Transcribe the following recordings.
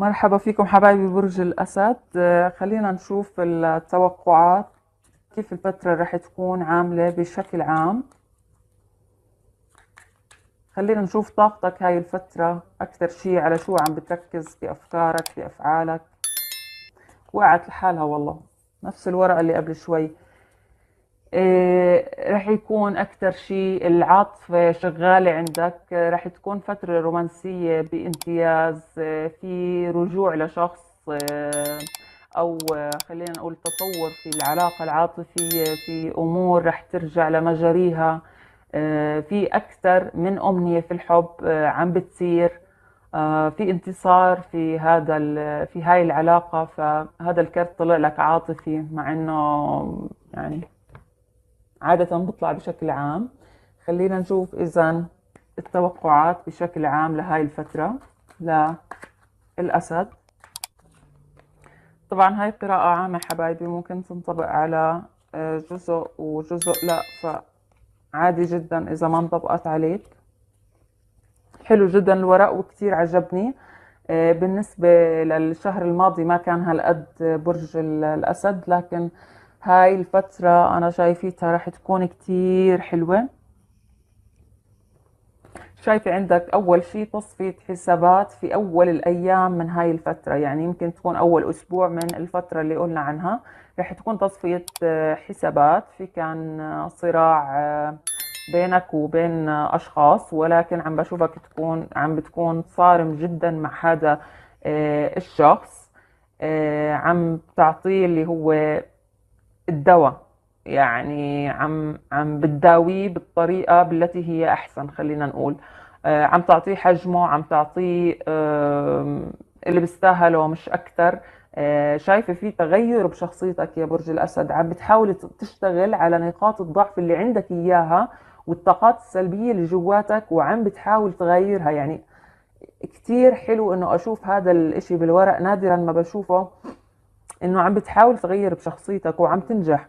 مرحبا فيكم حبايبي برج الأسد. آه، خلينا نشوف التوقعات كيف الفترة رح تكون عاملة بشكل عام. خلينا نشوف طاقتك هاي الفترة. أكثر شي على شو عم بتركز؟ بأفكارك بأفعالك. وقعت لحالها والله. نفس الورقة اللي قبل شوي. رح يكون أكثر شيء العاطفة شغالة عندك. رح تكون فترة رومانسية بامتياز. في رجوع لشخص. أو خلينا نقول تطور في العلاقة العاطفية في أمور رح ترجع لمجاريها. في أكثر من أمنية في الحب. عم بتصير. في انتصار في هذا في هاي العلاقة. فهذا الكرت طلع لك عاطفي مع إنه يعني عادة بطلع بشكل عام. خلينا نشوف إذا التوقعات بشكل عام لهاي الفترة للأسد. طبعا هاي قراءة عامة حبايبي ممكن تنطبق على آه، جزء وجزء لا فعادي جدا إذا ما انطبقت عليك. حلو جدا الورق وكتير عجبني. آه، بالنسبة للشهر الماضي ما كان هالقد برج الأسد لكن هاي الفترة أنا شايفتها رح تكون كتير حلوة. شايفة عندك أول شي تصفية حسابات في أول الأيام من هاي الفترة يعني يمكن تكون أول أسبوع من الفترة اللي قلنا عنها. رح تكون تصفية آه، حسابات في كان آه، صراع آه، بينك وبين أشخاص ولكن عم بشوفك تكون عم بتكون صارم جدا مع هذا الشخص. عم تعطيه اللي هو الدواء. يعني عم عم بتداويه بالطريقة بالتي هي أحسن خلينا نقول. آه، عم تعطيه حجمه عم تعطيه اللي بيستاهله مش أكثر آه، شايفة في تغير بشخصيتك يا برج الأسد. عم بتحاول تشتغل على نقاط الضعف اللي عندك إياها والطاقات السلبية اللي جواتك وعم بتحاول تغيرها. يعني كتير حلو إنه أشوف هذا الإشي بالورق. نادرا ما بشوفه. إنه عم بتحاول تغير بشخصيتك وعم تنجح.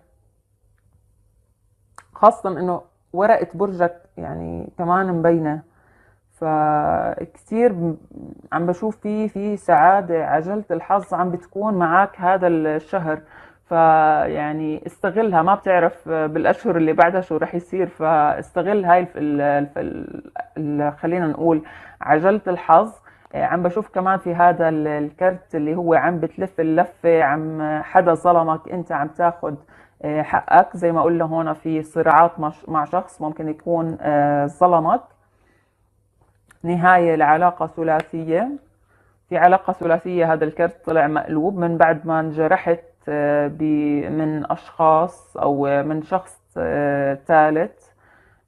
خاصة إنه ورقة برجك يعني كمان مبينة. فكتير عم بشوف فيه في سعادة عجلة الحظ عم بتكون معك هذا الشهر. فيعني استغلها ما بتعرف بالأشهر اللي بعدها شو رح يصير. فاستغل هاي ال ال ال خلينا نقول عجلة الحظ. عم بشوف كمان في هذا الكرت اللي هو عم بتلف اللفة عم حدا ظلمك انت عم تاخد آه، حقك. زي ما قلنا هون في صراعات مع شخص ممكن يكون آه، ظلمك. نهاية لعلاقة ثلاثية. في علاقة ثلاثية هذا الكرت طلع مقلوب. من بعد ما انجرحت من أشخاص أو من شخص ثالث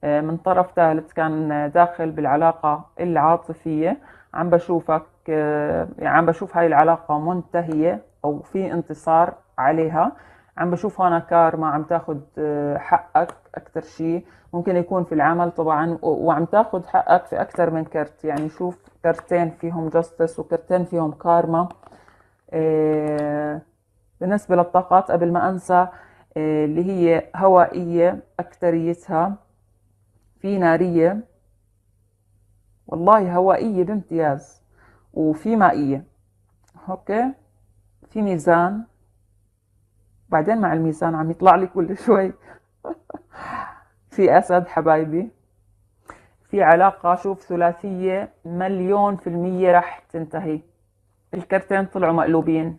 من طرف ثالث كان داخل بالعلاقة العاطفية. عم بشوفك يعني عم بشوف هاي العلاقة منتهية أو في انتصار عليها. عم بشوف هون كارما عم تاخد آه، حقك أكثر شيء ممكن يكون في العمل طبعا وعم تاخد حقك في أكثر من كرت. يعني شوف كرتين فيهم جاستس وكرتين فيهم كارما آه، بالنسبة للطاقات قبل ما أنسى آه، اللي هي هوائية أكثريتها في نارية. والله هوائية بامتياز وفي مائية أوكي؟ في ميزان. بعدين مع الميزان عم يطلع لي كل شوي. في أسد حبايبي. في علاقة شوف ثلاثية. مليون في المية رح تنتهي. الكرتين طلعوا مقلوبين.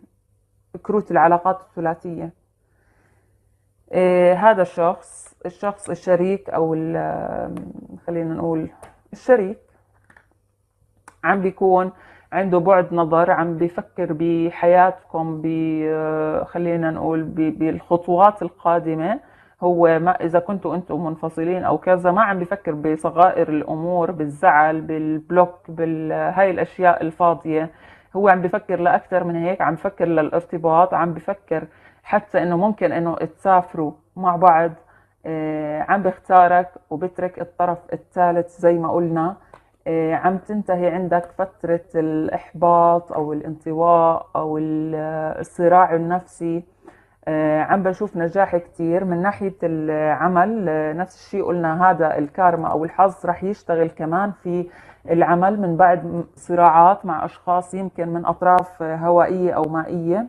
كروت العلاقات الثلاثية. إيه هذا الشخص الشخص الشريك أو خلينا نقول الشريك. عم بيكون عنده بعد نظر عم بيفكر بحياتكم ب خلينا نقول بالخطوات القادمة. هو ما إذا كنتوا أنتم منفصلين أو كذا ما عم بيفكر بصغائر الأمور بالزعل بالبلوك بهاي الأشياء الفاضية. هو عم بفكر لأكثر من هيك عم بفكر للارتباط عم بفكر حتى إنه ممكن إنه تسافروا مع بعض آه، عم بختارك وبترك الطرف الثالث زي ما قلنا. آه، عم تنتهي عندك فترة الإحباط أو الانطواء أو الصراع النفسي. آه، عم بشوف نجاح كتير. من ناحية العمل آه، نفس الشيء قلنا هذا الكارما أو الحظ رح يشتغل كمان في العمل من بعد صراعات مع أشخاص يمكن من أطراف هوائية أو مائية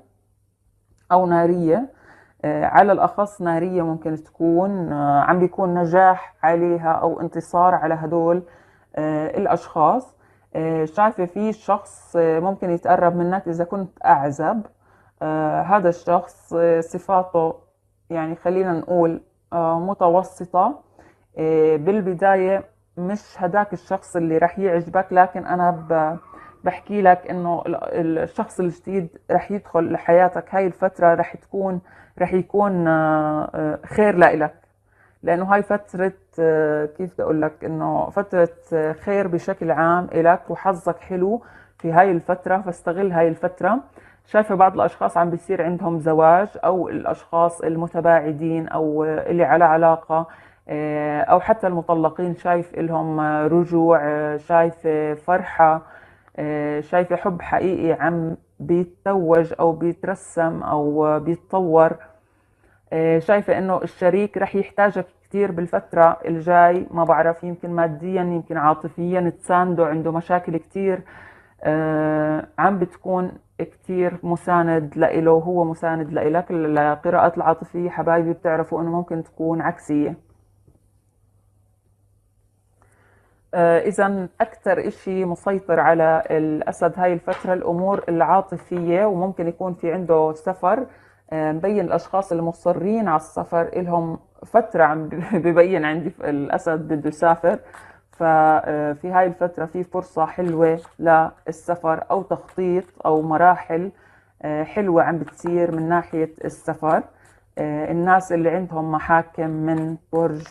أو نارية. على الأخص نارية ممكن تكون عم بيكون نجاح عليها أو انتصار على هدول الأشخاص. شايفة في شخص ممكن يتقرب منك إذا كنت أعزب. هذا الشخص صفاته يعني خلينا نقول متوسطة. بالبداية مش هداك الشخص اللي رح يعجبك لكن أنا بحكي لك إنه الشخص الجديد رح يدخل لحياتك. هاي الفترة رح تكون رح يكون آه، آه، خير لإلك لأنه هاي فترة آه، كيف بدي أقول لك إنه فترة خير بشكل عام إلك وحظك حلو في هاي الفترة فاستغل هاي الفترة. شايفة بعض الأشخاص عم بيصير عندهم زواج أو الأشخاص المتباعدين أو اللي على علاقة أو حتى المطلقين شايف لهم رجوع شايف فرحة آه، شايفة حب حقيقي عم بيتوج أو بيترسم أو بيتطور. آه، شايفة إنه الشريك رح يحتاجك كثير بالفترة الجاي ما بعرف يمكن ماديا يمكن عاطفيا. تسانده عنده مشاكل كثير آه، عم بتكون كثير مساند لإله وهو مساند لإلك القراءات العاطفية. حبايبي بتعرفوا إنه ممكن تكون عكسية. آه، إذا أكثر إشي مسيطر على الأسد هاي الفترة الأمور العاطفية وممكن يكون في عنده سفر. آه، مبين الأشخاص المصرين على السفر إلهم فترة عم ببين عندي الأسد بده يسافر. ففي آه، هاي الفترة في فرصة حلوة للسفر أو تخطيط أو مراحل حلوة عم بتصير من ناحية السفر. الناس اللي عندهم محاكم من برج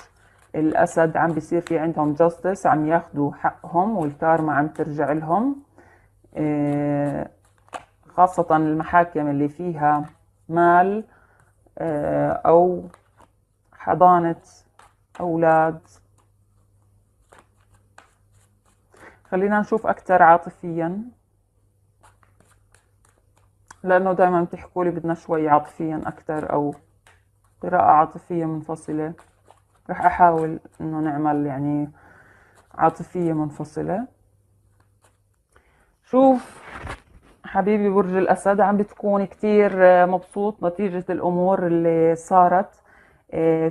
الأسد عم بيصير في عندهم جاستس عم ياخذوا حقهم والكارما عم ترجع لهم. آه، خاصة المحاكم اللي فيها مال آه، أو حضانة أولاد. خلينا نشوف أكثر عاطفيا لأنه دائما بتحكوا لي بدنا شوي عاطفيا أكثر أو قراءة عاطفية منفصلة. رح أحاول إنه نعمل يعني عاطفية منفصلة. شوف حبيبي برج الأسد عم بتكون كتير مبسوط نتيجة الأمور اللي صارت.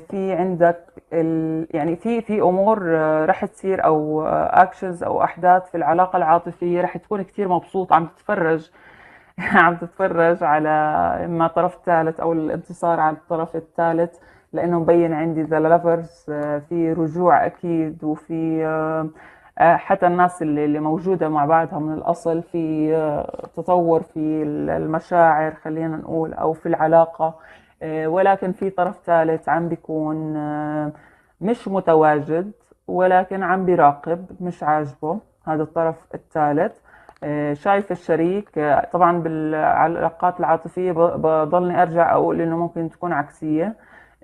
في عندك ال... يعني في في أمور رح تصير أو اكشنز أو أحداث في العلاقة العاطفية رح تكون كثير مبسوط عم تتفرج. عم تتفرج على إما طرف ثالث أو الانتصار على الطرف الثالث لأنه مبين عندي ذا لافرز آه، في رجوع أكيد وفي آه، آه، حتى الناس اللي اللي موجودة مع بعضها من الأصل في تطور في المشاعر خلينا نقول أو في العلاقة. ولكن في طرف ثالث عم بيكون مش متواجد ولكن عم بيراقب مش عاجبه هذا الطرف الثالث. شايف الشريك طبعا بالعلاقات العاطفية بضلني أرجع أقول إنه ممكن تكون عكسية.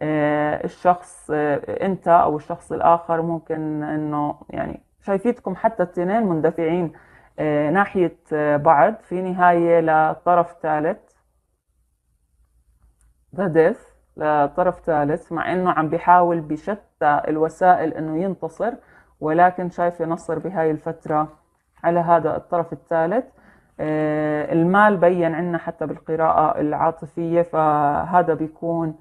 آه، الشخص آه، أنت أو الشخص الآخر ممكن إنه يعني شايفيتكم حتى الاثنين مندفعين آه، ناحية بعض. في نهاية لطرف ثالث ذا لطرف ثالث مع إنه عم بيحاول بشتى الوسائل إنه ينتصر ولكن شايف ينصر بهاي الفترة على هذا الطرف الثالث. المال بين عنا حتى بالقراءة العاطفية فهذا بيكون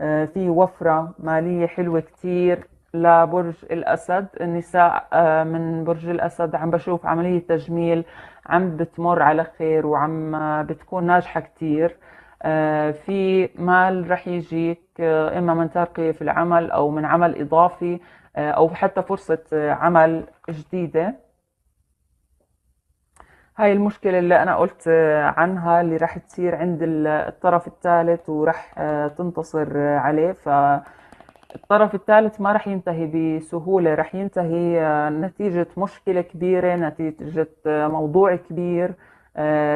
آه، في وفرة مالية حلوة كتير لبرج الأسد. النساء آه، من برج الأسد عم بشوف عملية تجميل عم بتمر على خير وعم آه، بتكون ناجحة كتير. في مال رح يجيك إما من ترقية في العمل أو من عمل إضافي أو حتى فرصة عمل جديدة. هاي المشكلة اللي أنا قلت عنها اللي راح تصير عند الطرف الثالث وراح تنتصر عليه. فالطرف الثالث ما راح ينتهي بسهولة راح ينتهي نتيجة مشكلة كبيرة نتيجة موضوع كبير.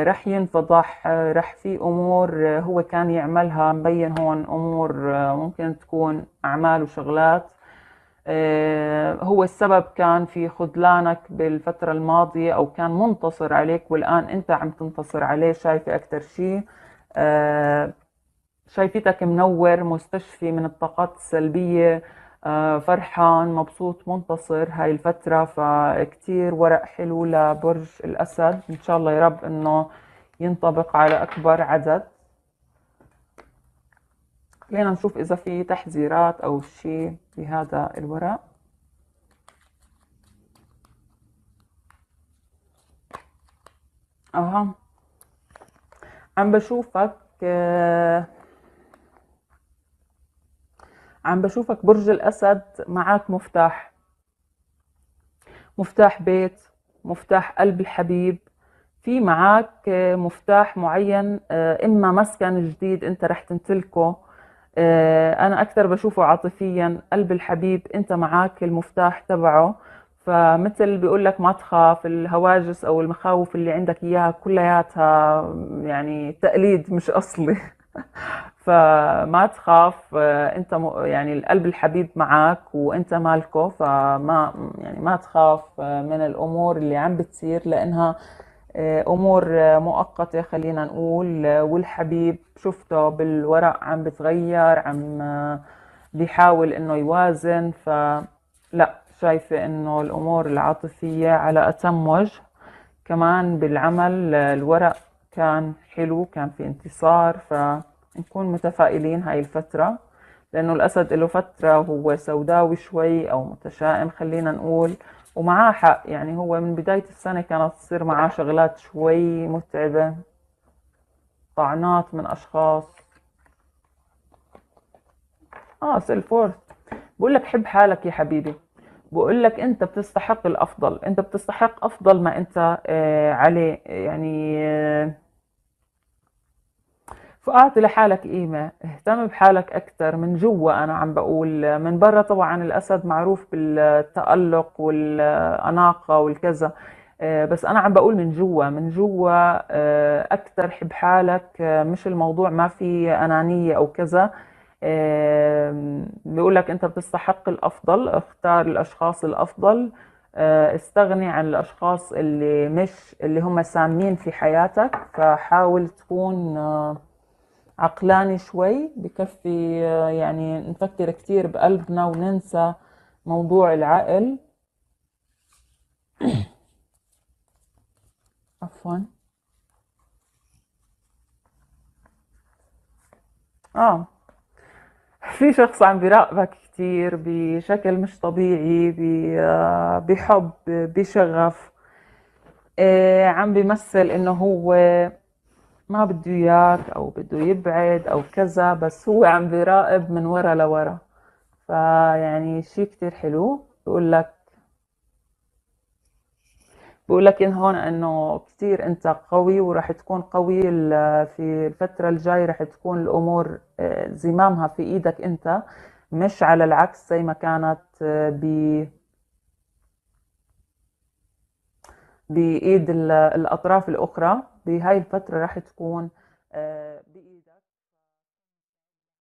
راح ينفضح راح في أمور هو كان يعملها مبين هون أمور ممكن تكون أعمال وشغلات. آه، هو السبب كان في خذلانك بالفترة الماضية أو كان منتصر عليك والآن أنت عم تنتصر عليه شايفة أكثر شيء. آه، شايفتك منور مستشفي من الطاقات السلبية. آه، فرحان مبسوط منتصر هاي الفترة فكتير ورق حلو لبرج الأسد. إن شاء الله يا رب إنه ينطبق على أكبر عدد. خلينا نشوف إذا في تحذيرات أو شيء بهذا الورق. أها. عم بشوفك آه، عم بشوفك برج الأسد معك مفتاح. مفتاح بيت مفتاح قلب الحبيب. في معك آه، مفتاح معين آه، إما مسكن جديد أنت رح تمتلكه أنا أكثر بشوفه عاطفيا قلب الحبيب أنت معك المفتاح تبعه. فمثل بيقول لك ما تخاف الهواجس أو المخاوف اللي عندك إياها كلياتها يعني تقليد مش أصلي. فما تخاف انت يعني القلب الحبيب معك وانت مالكه فما يعني ما تخاف من الأمور اللي عم بتصير لأنها أمور مؤقتة خلينا نقول والحبيب شفته بالورق عم بتغير عم بيحاول إنه يوازن فلا شايفة إنه الأمور العاطفية على أتم وجه. كمان بالعمل الورق كان حلو كان في انتصار فنكون متفائلين هاي الفترة لأنه الأسد له فترة هو سوداوي شوي أو متشائم خلينا نقول ومعاه حق. يعني هو من بداية السنة كانت تصير معاه شغلات شوي متعبة طعنات من أشخاص. آه سيلفورث. بقول لك حب حالك يا حبيبي. بقول لك انت بتستحق الأفضل انت بتستحق أفضل ما انت آه، عليه يعني آه، فاعطي لحالك قيمة اهتم بحالك أكثر من جوا أنا عم بقول من برا طبعا الأسد معروف بالتألق والأناقة والكذا آه، بس أنا عم بقول من جوا من جوا أكثر حب حالك مش الموضوع ما في أنانية أو كذا بيقول لك انت بتستحق الافضل اختار الاشخاص الافضل. آه، استغني عن الاشخاص اللي مش اللي هم سامين في حياتك. فحاول تكون آه، عقلاني شوي بكفي آه، يعني نفكر كتير بقلبنا وننسى موضوع العقل. عفوا. آه. في شخص عم بيراقبك كتير بشكل مش طبيعي بحب بشغف آه، عم بيمثل إنه هو ما بده إياك أو بده يبعد أو كذا بس هو عم بيراقب من ورا لورا. فيعني شيء كتير حلو بقول لك بقول لك إن هون إنه كثير أنت قوي وراح تكون قوي في الفترة الجاي راح تكون الأمور آه، زمامها في إيدك أنت مش على العكس زي ما كانت آه، ب بإيد الأطراف الأخرى. بهاي الفترة راح تكون آه،